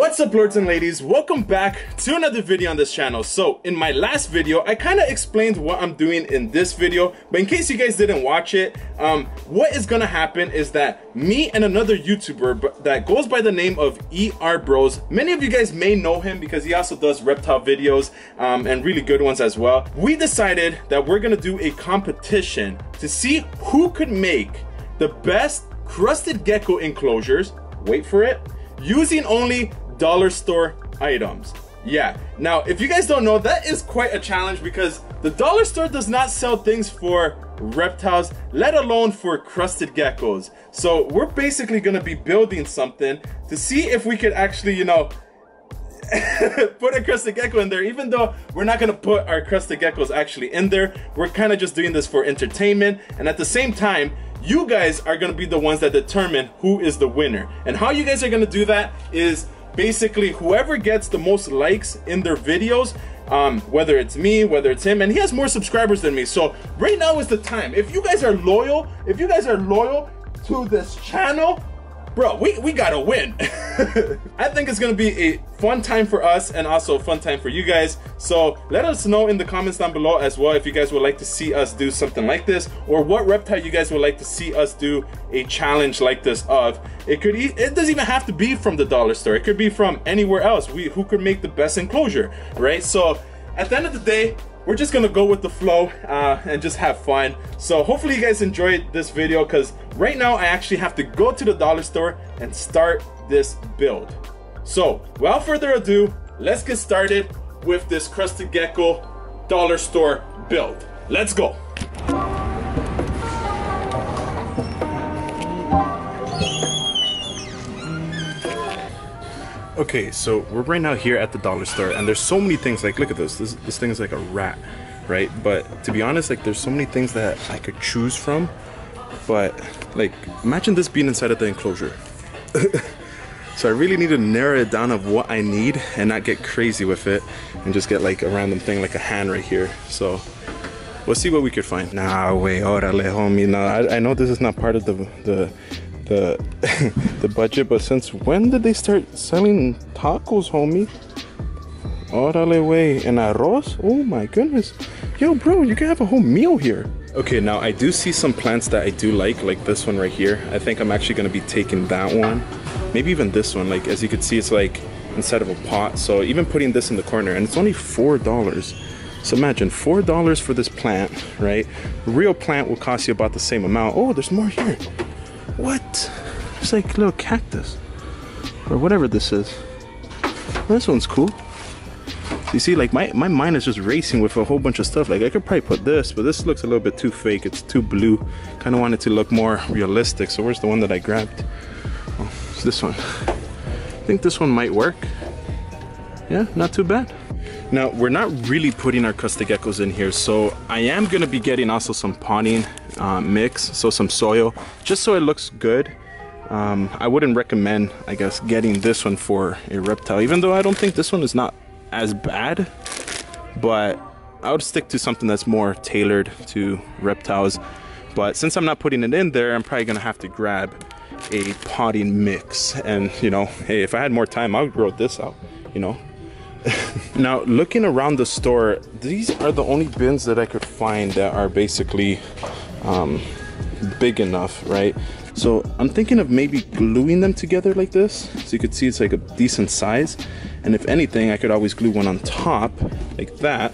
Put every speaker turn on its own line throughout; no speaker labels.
What's up lords and ladies, welcome back to another video on this channel. So in my last video, I kind of explained what I'm doing in this video, but in case you guys didn't watch it, um, what is gonna happen is that me and another YouTuber that goes by the name of ER Bros, many of you guys may know him because he also does reptile videos um, and really good ones as well. We decided that we're gonna do a competition to see who could make the best crested gecko enclosures, wait for it, using only dollar store items. Yeah, now if you guys don't know, that is quite a challenge because the dollar store does not sell things for reptiles, let alone for crested geckos. So we're basically gonna be building something to see if we could actually, you know, put a crested gecko in there even though we're not gonna put our crested geckos actually in there we're kind of just doing this for entertainment and at the same time you guys are gonna be the ones that determine who is the winner and how you guys are gonna do that is basically whoever gets the most likes in their videos um, whether it's me, whether it's him, and he has more subscribers than me. So right now is the time. If you guys are loyal, if you guys are loyal to this channel, bro, we, we gotta win. I think it's gonna be a fun time for us and also a fun time for you guys. So let us know in the comments down below as well if you guys would like to see us do something like this or what reptile you guys would like to see us do a challenge like this of. It could, e it doesn't even have to be from the dollar store. It could be from anywhere else. We, who could make the best enclosure, right? So at the end of the day, we're just gonna go with the flow uh, and just have fun. So hopefully you guys enjoyed this video because right now I actually have to go to the dollar store and start this build. So without further ado, let's get started with this Crested Gecko dollar store build. Let's go. Okay, so we're right now here at the dollar store, and there's so many things. Like, look at this. This this thing is like a rat, right? But to be honest, like, there's so many things that I could choose from. But like, imagine this being inside of the enclosure. so I really need to narrow it down of what I need and not get crazy with it, and just get like a random thing like a hand right here. So we'll see what we could find. Nah, wait, orale, homie. Nah, I, I know this is not part of the the the the budget, but since when did they start selling tacos, homie? Orale way and arroz? Oh my goodness. Yo, bro, you can have a whole meal here. Okay, now I do see some plants that I do like, like this one right here. I think I'm actually gonna be taking that one. Maybe even this one. Like, as you can see, it's like inside of a pot. So even putting this in the corner, and it's only $4. So imagine $4 for this plant, right? Real plant will cost you about the same amount. Oh, there's more here. What? It's like little cactus. Or whatever this is. This one's cool. You see, like my, my mind is just racing with a whole bunch of stuff. Like I could probably put this, but this looks a little bit too fake. It's too blue. Kind of want it to look more realistic. So where's the one that I grabbed? Oh, it's this one. I think this one might work. Yeah, not too bad. Now, we're not really putting our crested geckos in here, so I am gonna be getting also some potting uh, mix, so some soil, just so it looks good. Um, I wouldn't recommend, I guess, getting this one for a reptile, even though I don't think this one is not as bad, but I would stick to something that's more tailored to reptiles. But since I'm not putting it in there, I'm probably gonna have to grab a potting mix. And you know, hey, if I had more time, I would grow this out, you know, now looking around the store these are the only bins that i could find that are basically um, big enough right? So i'm thinking of maybe gluing them together like this so you could see it's like a decent size. And if anything i could always glue one on top like that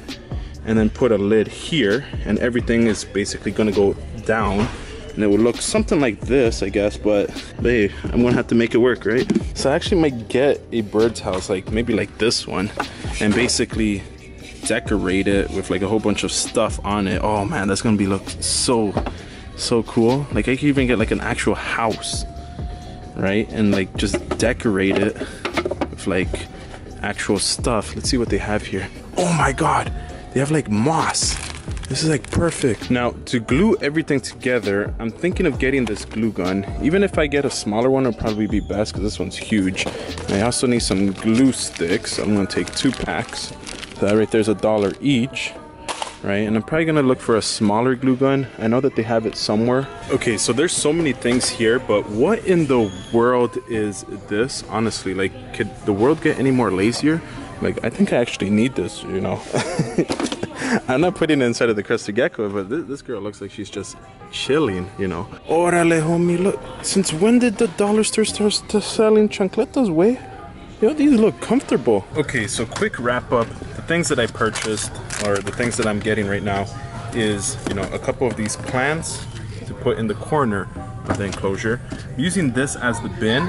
and then put a lid here and everything is basically going to go down. And it would look something like this I guess but hey I'm gonna have to make it work right? So I actually might get a bird's house like maybe like this one and basically decorate it with like a whole bunch of stuff on it oh man that's gonna be look so so cool like I could even get like an actual house right and like just decorate it with like actual stuff let's see what they have here oh my god they have like moss this is like perfect. Now, to glue everything together, I'm thinking of getting this glue gun. Even if I get a smaller one, it'll probably be best because this one's huge. I also need some glue sticks. I'm gonna take two packs. So that right there's a dollar each. right? And I'm probably gonna look for a smaller glue gun. I know that they have it somewhere. Okay, so there's so many things here, but what in the world is this? Honestly, like, could the world get any more lazier? Like, I think I actually need this, you know? I'm not putting it inside of the crested gecko, but this, this, girl looks like she's just chilling, you know. Orale, homie, look. Since when did the dollar store start selling chancletas, way? Yo, these look comfortable. Okay, so quick wrap up. Things that I purchased, or the things that I'm getting right now, is, you know, a couple of these plants to put in the corner of the enclosure. I'm using this as the bin.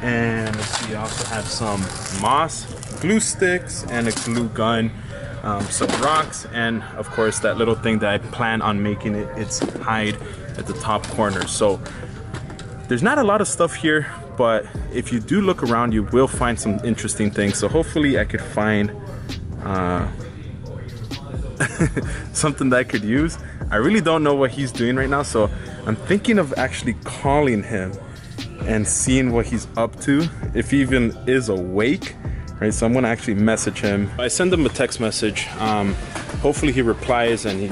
And I also have some moss, glue sticks, and a glue gun um, some rocks, and of course that little thing that I plan on making it its hide at the top corner. So there's not a lot of stuff here, but if you do look around, you will find some interesting things. So hopefully I could find uh, something that I could use. I really don't know what he's doing right now, so I'm thinking of actually calling him and seeing what he's up to, if he even is awake right? So I'm gonna actually message him. I send him a text message. Um, hopefully he replies and he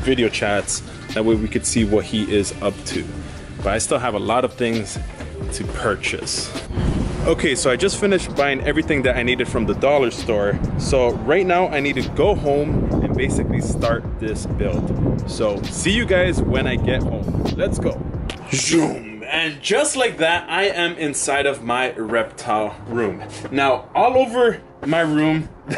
video chats. That way we could see what he is up to. But I still have a lot of things to purchase. Okay, so I just finished buying everything that I needed from the dollar store. So right now I need to go home and basically start this build. So see you guys when I get home. Let's go. Zoom. And just like that, I am inside of my reptile room. Now, all over my room,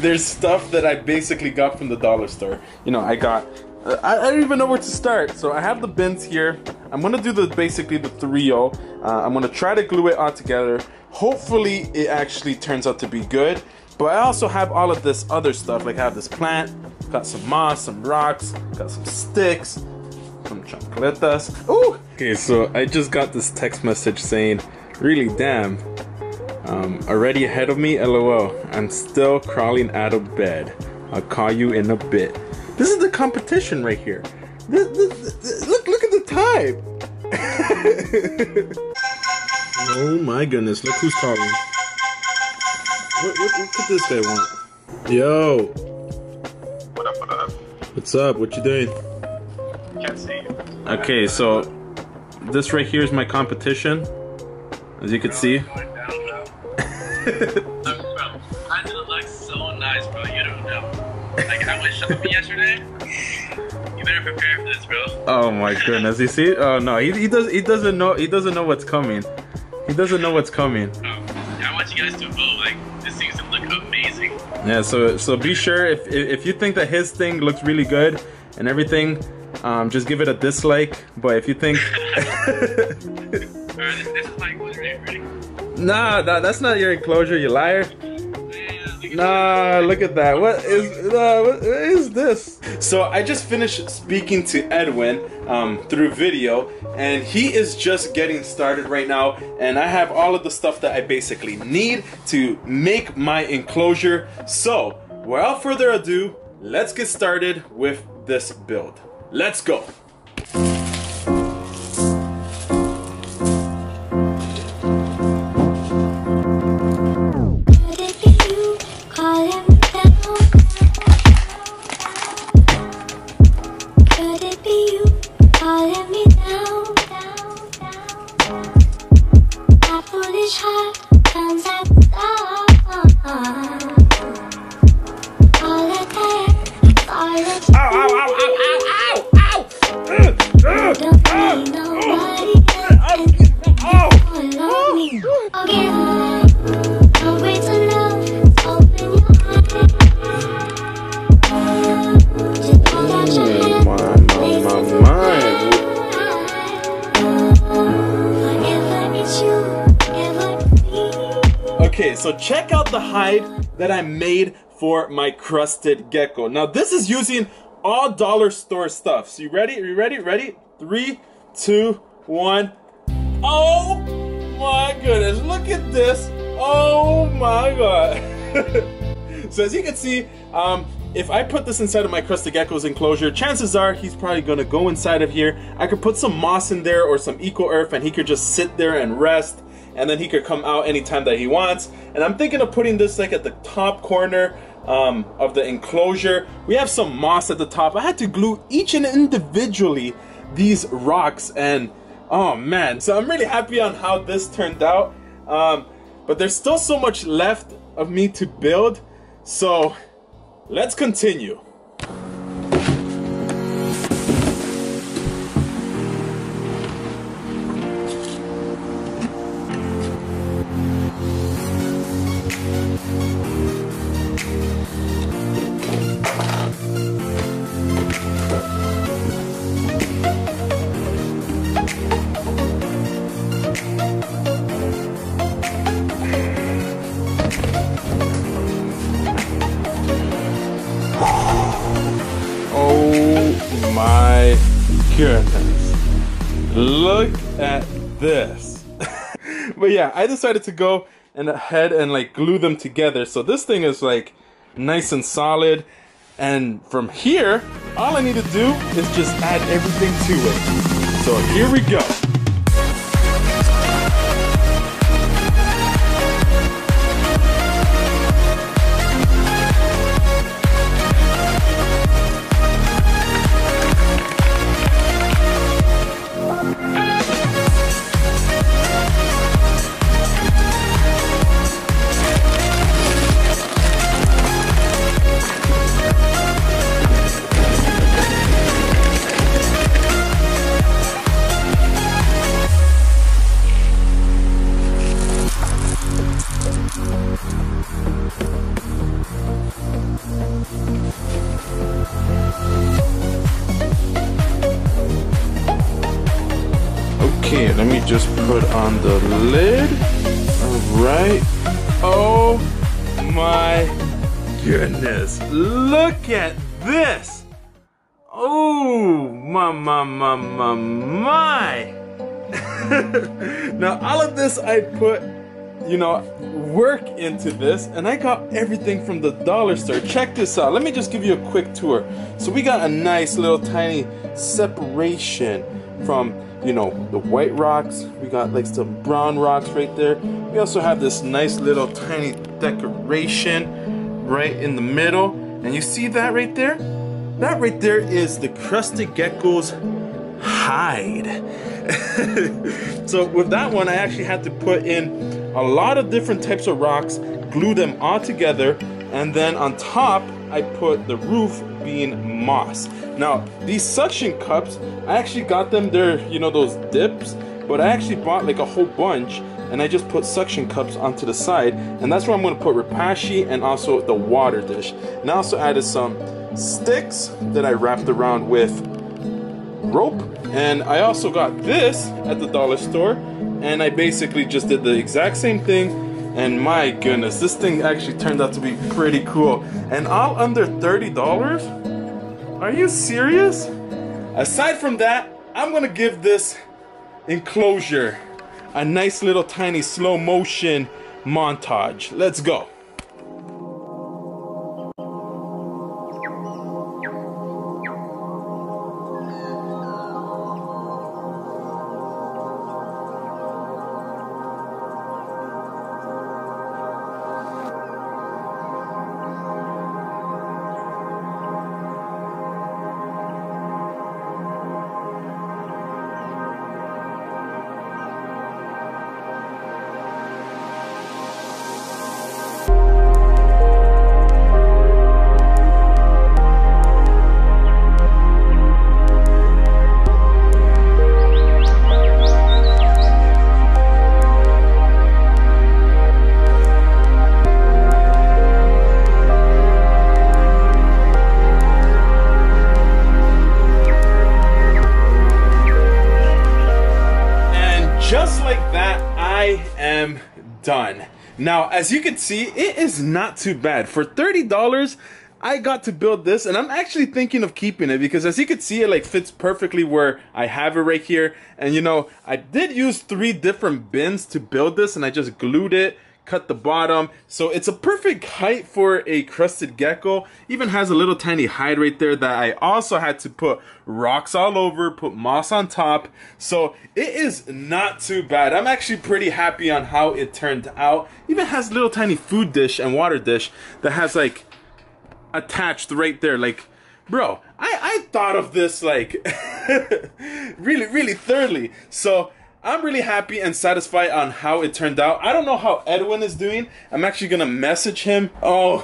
there's stuff that I basically got from the dollar store. You know, I got, I, I, don't even know where to start. So I have the bins here. I'm gonna do the basically the 3-0. Uh, I'm gonna try to glue it all together. Hopefully it actually turns out to be good. But I also have all of this other stuff. Like I have this plant, got some moss, some rocks, got some sticks, some chancletas. Ooh! Okay, so I just got this text message saying, really damn, um, already ahead of me, lol. I'm still crawling out of bed. I'll call you in a bit. This is the competition right here. This, this, this, look, look at the time. oh my goodness, look who's calling. What, what, what could this guy want? Yo.
What up, what up?
What's up? What you doing?
Can't see you.
Okay, so this right here is my competition. As you can see.
Like I went yesterday. You better prepare for this, bro.
Oh my goodness! You see? Oh no, he, he does he doesn't know he doesn't know what's coming. He doesn't know what's coming.
Oh, I want you guys to vote. Like this seems to look amazing.
Yeah. So so be sure if if you think that his thing looks really good and everything, um, just give it a dislike. But if you think, nah, that, that's not your enclosure, you liar. Nah, look at that. What is uh, what is this? So I just finished speaking to Edwin um, through video, and he is just getting started right now. And I have all of the stuff that I basically need to make my enclosure. So without further ado, let's get started with this build. Let's go. So check out the hide that I made for my crested gecko. Now this is using all dollar store stuff. So you ready? Are you ready? Ready? Three, two, one. Oh my goodness, look at this. Oh my god. so as you can see, um, if I put this inside of my crested gecko's enclosure, chances are he's probably gonna go inside of here. I could put some moss in there or some eco earth and he could just sit there and rest and then he could come out anytime that he wants. And I'm thinking of putting this like at the top corner um, of the enclosure. We have some moss at the top. I had to glue each and individually these rocks and oh man so i'm really happy on how this turned out um, but there's still so much left of me to build so let's continue this. but yeah, I decided to go and ahead and like glue them together. So this thing is like nice and solid. And from here, all I need to do is just add everything to it. So here we go. On the lid. Alright. Oh my goodness. Look at this. Oh, my, my, my, my, my. now, all of this I put, you know, work into this, and I got everything from the dollar store. Check this out. Let me just give you a quick tour. So, we got a nice little tiny separation from you know the white rocks. We got like some brown rocks right there. We also have this nice little tiny decoration right in the middle. And you see that right there? That right there is the crested gecko's hide. So with that one i actually had to put in a lot of different types of rocks glue them all together and then on top i put the roof being moss now, these suction cups, I actually got them, they're, you know, those dips, but I actually bought like a whole bunch and I just put suction cups onto the side and that's where I'm going to put Repashy and also the water dish. And I also added some sticks that I wrapped around with rope and I also got this at the dollar store and I basically just did the exact same thing and my goodness, this thing actually turned out to be pretty cool. And all under $30? Are you serious? Aside from that, I'm gonna give this enclosure a nice little tiny slow motion montage. Let's go. Now, as you can see, it is not too bad. For $30, I got to build this and I'm actually thinking of keeping it because as you can see, it like fits perfectly where I have it right here. And you know, I did use three different bins to build this and I just glued it cut the bottom. So it's a perfect height for a crested gecko. Even has a little tiny hide right there that I also had to put rocks all over, put moss on top. So it is not too bad. I'm actually pretty happy on how it turned out. Even has a little tiny food dish and water dish that has like attached right there. Like, bro, I, I thought of this like really, really thoroughly. So I'm really happy and satisfied on how it turned out. I don't know how Edwin is doing. I'm actually gonna message him. Oh,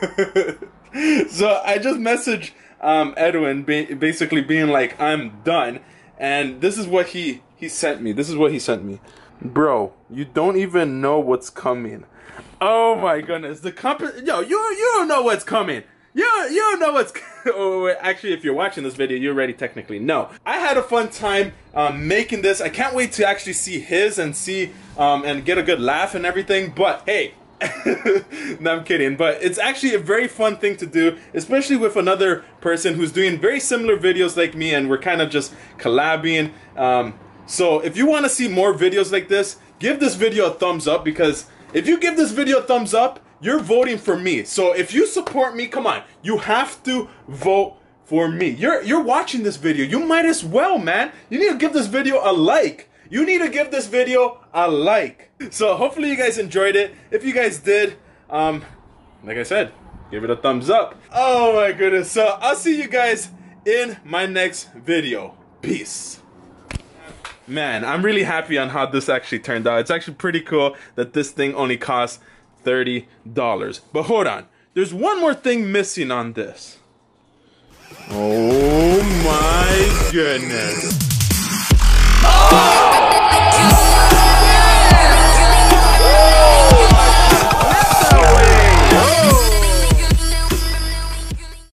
so I just messaged um, Edwin, ba- basically being like, "I'm done," and this is what he he sent me. This is what he sent me, bro. You don't even know what's coming. Oh my goodness, the company. Yo, you you don't know what's coming. You you don't know what's. oh, actually, if you're watching this video, you already technically know. I had a fun time um, making this. I can't wait to actually see his and see um, and get a good laugh and everything. But hey. no, I'm kidding, but it's actually a very fun thing to do, especially with another person who's doing very similar videos like me, and we're kind of just collabing. Um, so, if you want to see more videos like this, give this video a thumbs up because if you give this video a thumbs up, you're voting for me. So if you support me, come on, you have to vote for me. You're you're watching this video. You might as well, man. You need to give this video a like. You need to give this video a like. So hopefully you guys enjoyed it. If you guys did, um, like I said, give it a thumbs up. Oh my goodness. So I'll see you guys in my next video. Peace. Man, I'm really happy on how this actually turned out. It's actually pretty cool that this thing only costs $30. But hold on, there's one more thing missing on this. Oh my goodness. Oh!